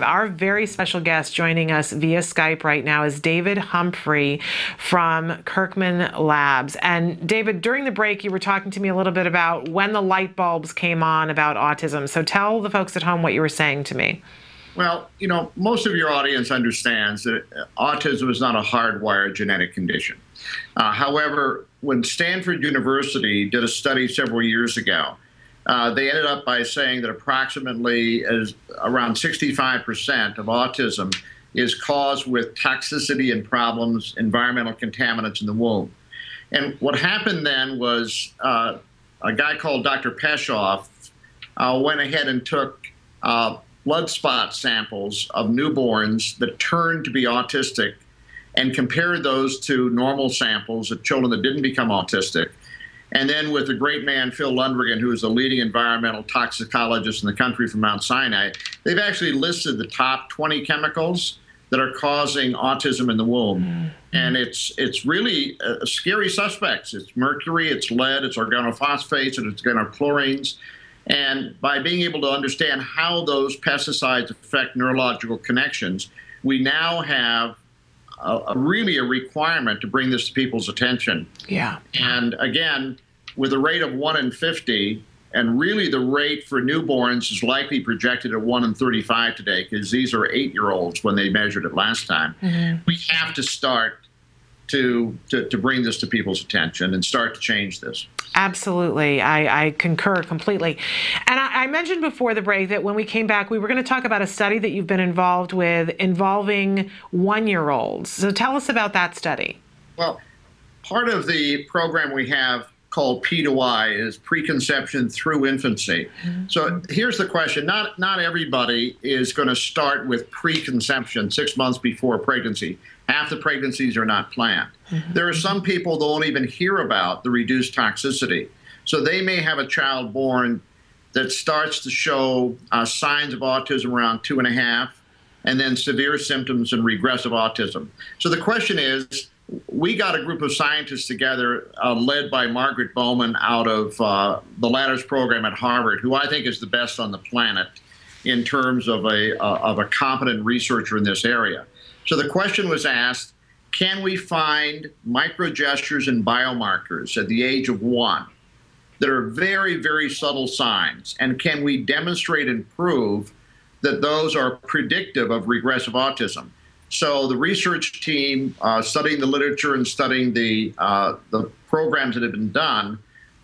Our very special guest joining us via Skype right now is David Humphrey from Kirkman Labs. And David, during the break, you were talking to me a little bit about when the light bulbs came on about autism. So tell the folks at home what you were saying to me. Well, you know, most of your audience understands that autism is not a hardwired genetic condition. Uh, however, when Stanford University did a study several years ago, uh, they ended up by saying that approximately as around 65% of autism is caused with toxicity and problems, environmental contaminants in the womb. And what happened then was uh, a guy called Dr. Peshoff uh, went ahead and took uh, blood spot samples of newborns that turned to be autistic and compared those to normal samples of children that didn't become autistic. And then with the great man Phil Landrigan, who is the leading environmental toxicologist in the country from Mount Sinai, they've actually listed the top 20 chemicals that are causing autism in the womb. Mm-hmm. And it's it's really uh, scary suspects. It's mercury, it's lead, it's organophosphates, and it's organochlorines. And by being able to understand how those pesticides affect neurological connections, we now have a, a really a requirement to bring this to people's attention. Yeah. And again, with a rate of 1 in 50, and really the rate for newborns is likely projected at 1 in 35 today because these are eight year olds when they measured it last time. Mm-hmm. We have to start to, to, to bring this to people's attention and start to change this. Absolutely. I, I concur completely. And I, I, mentioned before the break that when we came back, we were going to talk about a study that you've been involved with involving one year olds. So tell us about that study. Well, part of the program we have called P2I is preconception through infancy. Mm-hmm. So here's the question not, not everybody is going to start with preconception six months before pregnancy half the pregnancies are not planned. Mm-hmm. There are some people that won't even hear about the reduced toxicity. So they may have a child born that starts to show uh, signs of autism around two and a half, and then severe symptoms and regressive autism. So the question is, we got a group of scientists together, uh, led by Margaret Bauman out of uh, the Ladders program at Harvard, who I think is the best on the planet in terms of a uh, of a competent researcher in this area. So the question was asked can we find microgestures and biomarkers at the age of one that are very, very subtle signs? And can we demonstrate and prove that those are predictive of regressive autism? So the research team, uh, studying the literature and studying the, uh, the programs that have been done,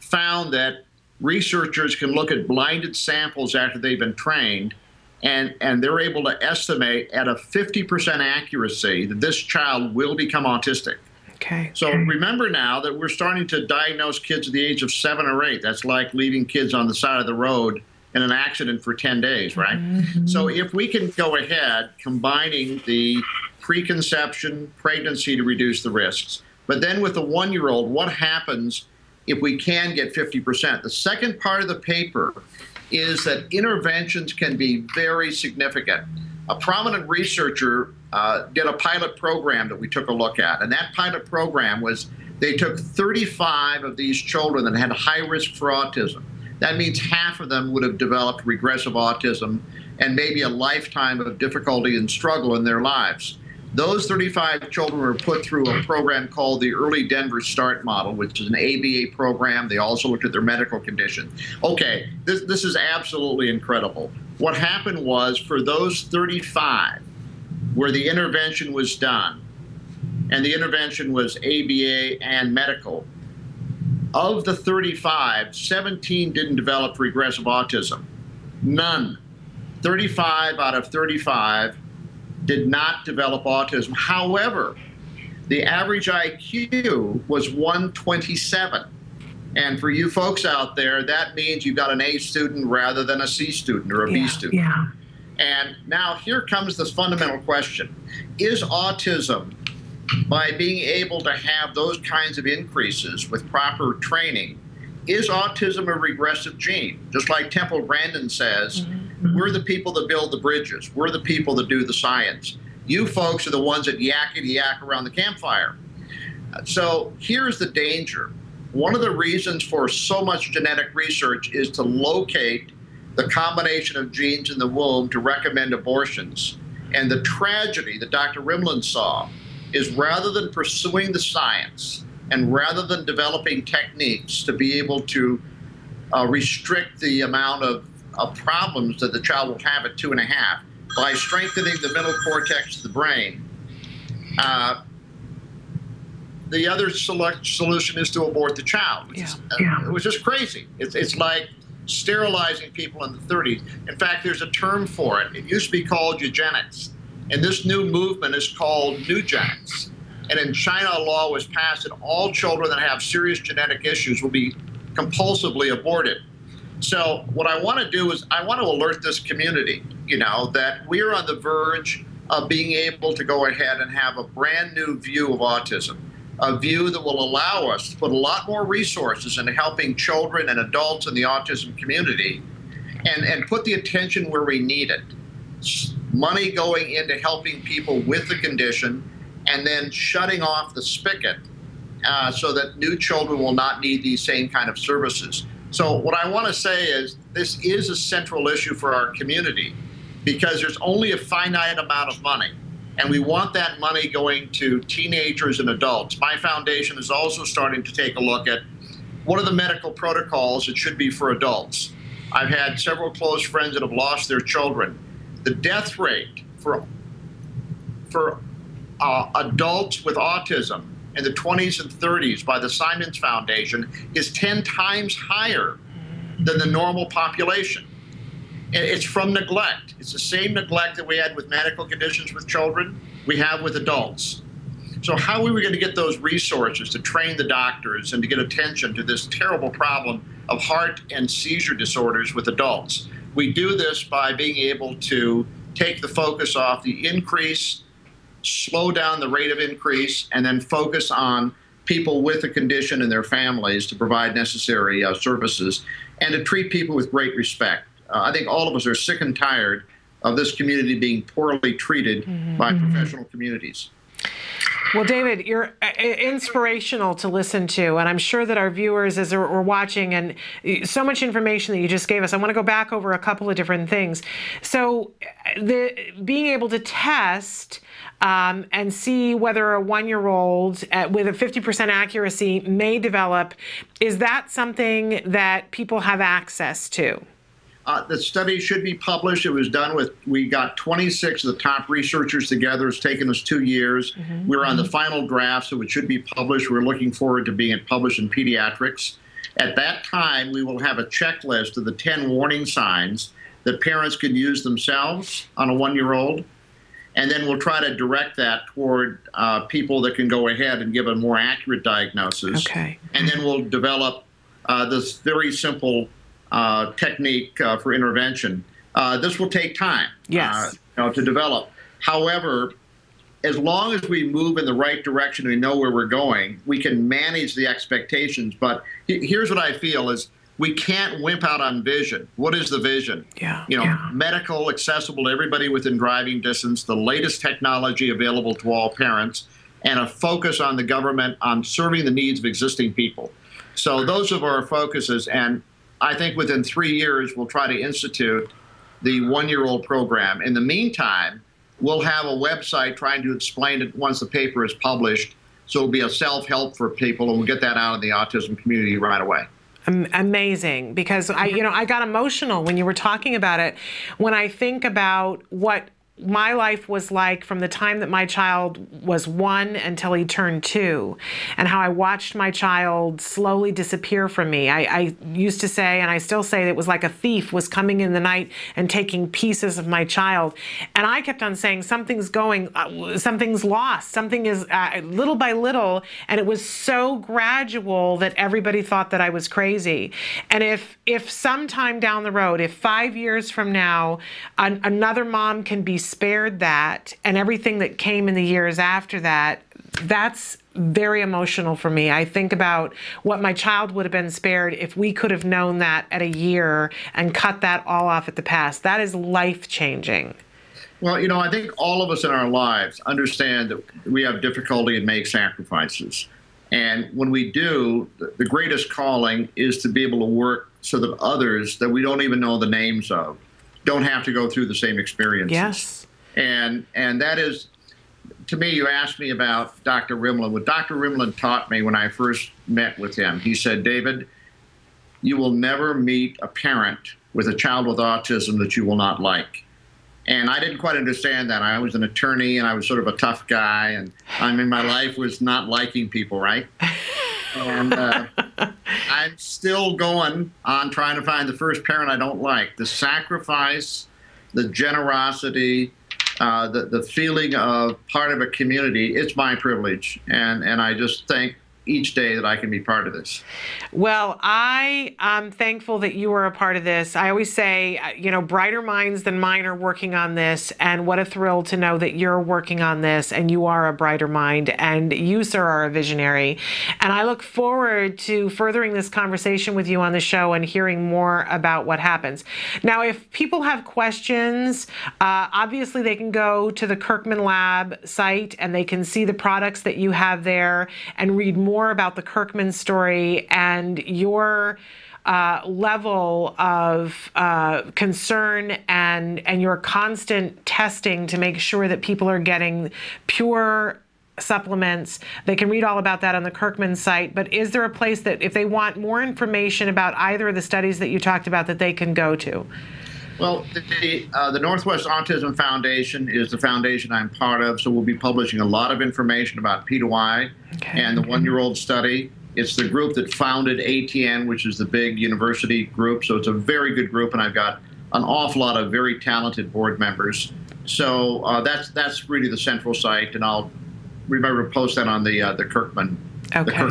found that researchers can look at blinded samples after they've been trained and, and they're able to estimate at a 50% accuracy that this child will become autistic. Okay. So remember now that we're starting to diagnose kids at the age of seven or eight. That's like leaving kids on the side of the road in an accident for 10 days, right? Mm-hmm. So if we can go ahead combining the preconception, pregnancy to reduce the risks, but then with the one year old, what happens if we can get 50%? The second part of the paper is that interventions can be very significant. A prominent researcher uh, did a pilot program that we took a look at, and that pilot program was they took 35 of these children that had high risk for autism. That means half of them would have developed regressive autism and maybe a lifetime of difficulty and struggle in their lives. Those 35 children were put through a program called the Early Denver Start Model, which is an ABA program. They also looked at their medical condition. Okay, this, this is absolutely incredible. What happened was for those 35 where the intervention was done, and the intervention was ABA and medical, of the 35, 17 didn't develop regressive autism. None. 35 out of 35 did not develop autism. However, the average IQ was 127. And for you folks out there, that means you've got an A student rather than a C student or a yeah, B student. Yeah. And now here comes this fundamental question Is autism, by being able to have those kinds of increases with proper training, is autism a regressive gene? Just like Temple Grandin says, mm-hmm Mm-hmm. We're the people that build the bridges. We're the people that do the science. You folks are the ones that yakety yak around the campfire. So here's the danger. One of the reasons for so much genetic research is to locate the combination of genes in the womb to recommend abortions. And the tragedy that Dr. Rimland saw is rather than pursuing the science and rather than developing techniques to be able to uh, restrict the amount of, of problems that the child will have at two and a half by strengthening the middle cortex of the brain, uh, the other select solution is to abort the child. Yeah. uh, Yeah. It was just crazy. It's, it's like sterilizing people in the 30s. In fact, there's a term for it. It used to be called eugenics. And this new movement is called nugenics. And in China, a law was passed that all children that have serious genetic issues will be compulsively aborted. So what I want to do is I want to alert this community, you know, that we're on the verge of being able to go ahead and have a brand new view of autism, a view that will allow us to put a lot more resources into helping children and adults in the autism community and, and put the attention where we need it. Money going into helping people with the condition and then shutting off the spigot uh, so that new children will not need these same kind of services. So, what I want to say is this is a central issue for our community because there's only a finite amount of money. And we want that money going to teenagers and adults. My foundation is also starting to take a look at what are the medical protocols that should be for adults. I've had several close friends that have lost their children. The death rate for, for uh, adults with autism in the 20s and 30s by the Simons Foundation is 10 times higher than the normal population. It's from neglect. It's the same neglect that we had with medical conditions with children, we have with adults. So, how are we going to get those resources to train the doctors and to get attention to this terrible problem of heart and seizure disorders with adults? We do this by being able to take the focus off the increase slow down the rate of increase, and then focus on people with a condition and their families to provide necessary uh, services and to treat people with great respect. Uh, I think all of us are sick and tired of this community being poorly treated by professional communities. Well, David, you're uh, inspirational to listen to, and I'm sure that our viewers, as we're watching, and uh, so much information that you just gave us, I want to go back over a couple of different things. So, uh, the being able to test um, and see whether a one-year-old uh, with a 50% accuracy may develop, is that something that people have access to? Uh, the study should be published. It was done with, we got 26 of the top researchers together. It's taken us two years. We're on the final draft, so it should be published. We're looking forward to being published in pediatrics. At that time, we will have a checklist of the 10 warning signs that parents can use themselves on a one year old. And then we'll try to direct that toward uh, people that can go ahead and give a more accurate diagnosis Okay. and then we'll develop uh, this very simple uh, technique uh, for intervention. Uh, this will take time Yes. uh, you know, to develop. However, as long as we move in the right direction, we know where we're going, we can manage the expectations. But here's what I feel is we can't wimp out on vision. What is the vision? Yeah. You know, yeah. medical, accessible to everybody within driving distance, the latest technology available to all parents, and a focus on the government on serving the needs of existing people. So those are our focuses, and I think within three years we'll try to institute the one-year-old program. In the meantime, we'll have a website trying to explain it once the paper is published. So it'll be a self-help for people, and we'll get that out in the autism community right away. Amazing because I you know I got emotional when you were talking about it when I think about what my life was like from the time that my child was one until he turned two, and how I watched my child slowly disappear from me. I, I used to say, and I still say, it was like a thief was coming in the night and taking pieces of my child. And I kept on saying, something's going, uh, something's lost, something is uh, little by little. And it was so gradual that everybody thought that I was crazy. And if, if sometime down the road, if five years from now, an, another mom can be spared that and everything that came in the years after that, that's very emotional for me. I think about what my child would have been spared if we could have known that at a year and cut that all off at the pass. That is life changing. Well, you know, I think all of us in our lives understand that we have difficulty and make sacrifices. And when we do, the greatest calling is to be able to work so that others that we don't even know the names of don't have to go through the same experiences. Yes. And and that is to me, you asked me about Dr. Rimland. What Dr. Rimland taught me when I first met with him, he said, David, you will never meet a parent with a child with autism that you will not like. And I didn't quite understand that. I was an attorney and I was sort of a tough guy, and I mean, my life was not liking people, right? And uh, I'm still going on trying to find the first parent I don't like. The sacrifice, the generosity, uh, the, the feeling of part of a community, it's my privilege. And, and I just thank each day that I can be part of this. Well, I am thankful that you are a part of this. I always say, uh, you know, brighter minds than mine are working on this. And what a thrill to know that you're working on this and you are a brighter mind and you, sir, are a visionary. And I look forward to furthering this conversation with you on the show and hearing more about what happens. Now, if people have questions, uh, obviously they can go to the Kirkman Lab site and they can see the products that you have there and read more more about the Kirkman story and your uh, level of uh, concern and and your constant testing to make sure that people are getting pure supplements. They can read all about that on the Kirkman site. But is there a place that, if they want more information about either of the studies that you talked about, that they can go to? Well, the, uh, the Northwest Autism Foundation is the foundation I'm part of, so we'll be publishing a lot of information about P2I okay. and the one year old study. It's the group that founded ATN, which is the big university group, so it's a very good group, and I've got an awful lot of very talented board members. So uh, that's that's really the central site, and I'll remember to post that on the uh, the Kirkman Okay.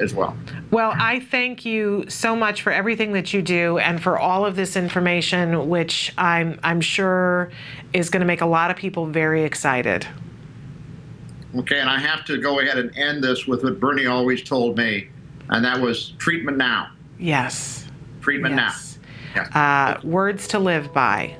as well. Well, I thank you so much for everything that you do and for all of this information, which I'm I'm sure is going to make a lot of people very excited. Okay, and I have to go ahead and end this with what Bernie always told me, and that was treatment now. Yes. Treatment yes. now. Yeah. Uh, words to live by.